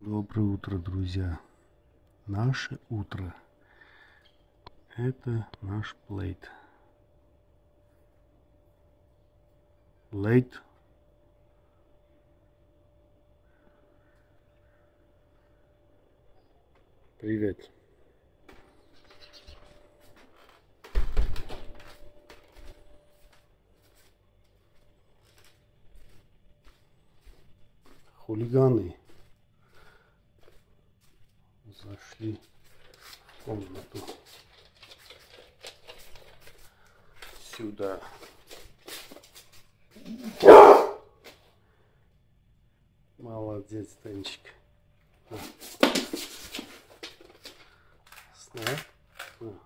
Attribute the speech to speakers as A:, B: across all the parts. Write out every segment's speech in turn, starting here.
A: Доброе утро, друзья. Наше утро. Это наш плейт. Лейт. Привет. Хулиганы зашли в комнату сюда. Молодец, Танчик. Сна.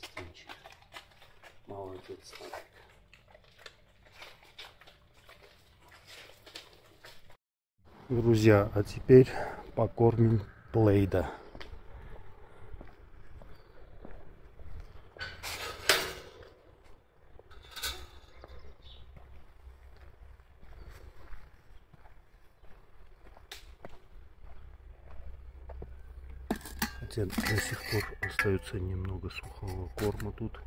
A: Тинчик. Молодец, Славик. Друзья, а теперь покормим Плейда. Хотя до сих пор остается немного сухого корма тут.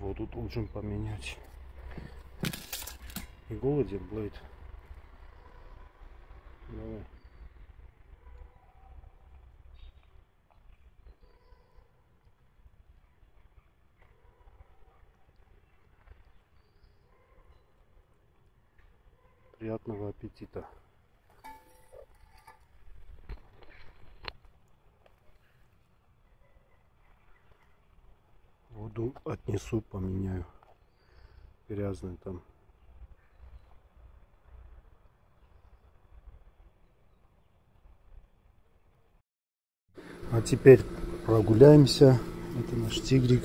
A: Воду должен поменять. И голоден, Блейд? Давай. Приятного аппетита. Воду отнесу, поменяю. Грязный там. А теперь прогуляемся. Это наш тигрик.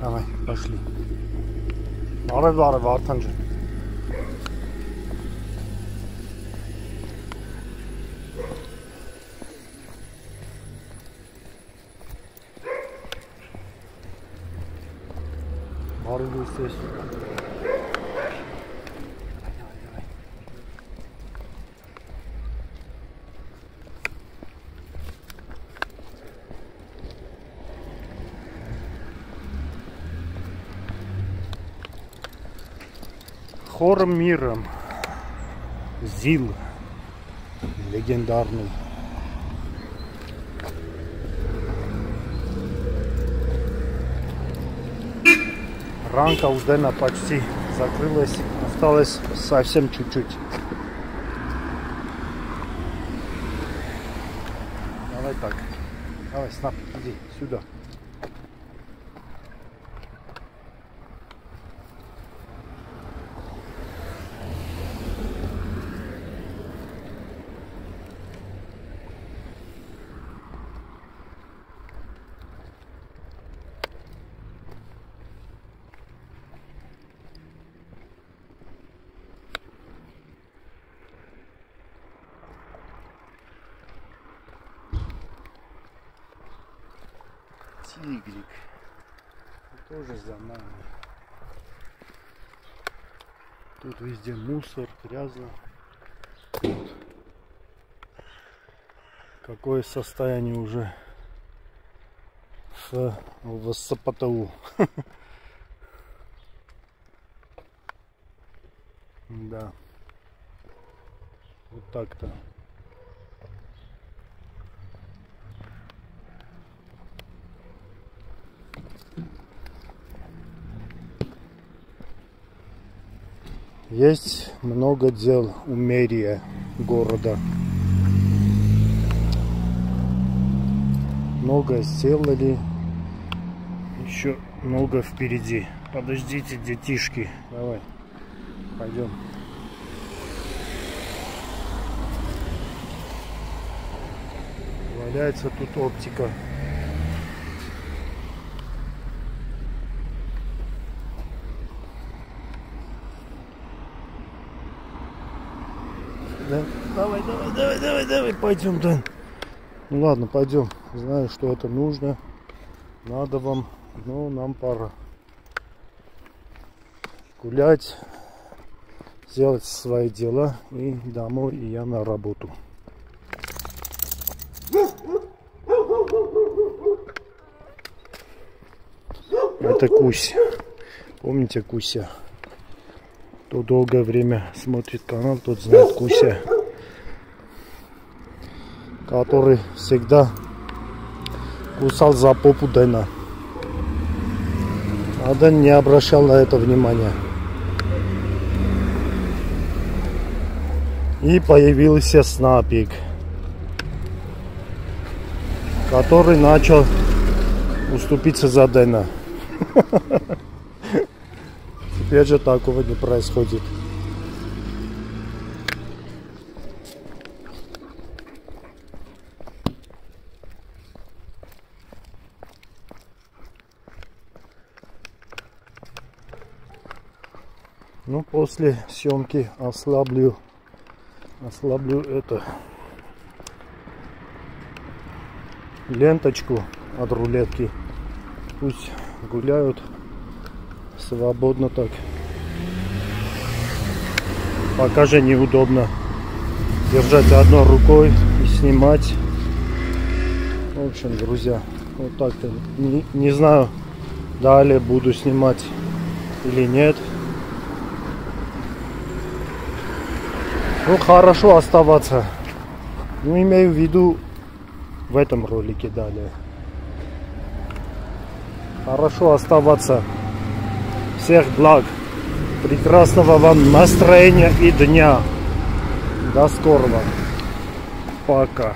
A: Давай, пошли. Arab arab Artancı. Хором миром. Зил. Легендарный. Ранка у Дэна почти закрылась. Осталось совсем чуть-чуть. Давай так. Давай, Снап, иди сюда. Тигрик. Тоже за нами. Тут везде мусор, грязно. Какое состояние уже в, в Сапатау. Да. Вот так-то. Есть много дел у мэрии города. Много сделали, еще много впереди. Подождите, детишки. Давай, пойдем. Валяется тут оптика. Да? Давай, давай, давай, давай, давай, пойдем, Дэн. Ну ладно, пойдем. Знаю, что это нужно. Надо вам, но нам пора гулять, сделать свои дела и домой, и я на работу. Это Кусь. Помните Куся? Кто долгое время смотрит канал, тот знает Куся. Который всегда кусал за попу Дэна. А Дэн не обращал на это внимания. И появился Снапик, который начал уступиться за Дэна. Теперь же такого не происходит. Ну, после съемки ослаблю, ослаблю это ленточку от рулетки. Пусть гуляют свободно так. Пока же неудобно держать одной рукой и снимать. В общем, друзья, вот так-то. Не, не знаю, далее буду снимать или нет. Ну, хорошо оставаться. Ну, имею в виду в этом ролике далее. Хорошо оставаться. Всех благ. Прекрасного вам настроения и дня. До скорого. Пока.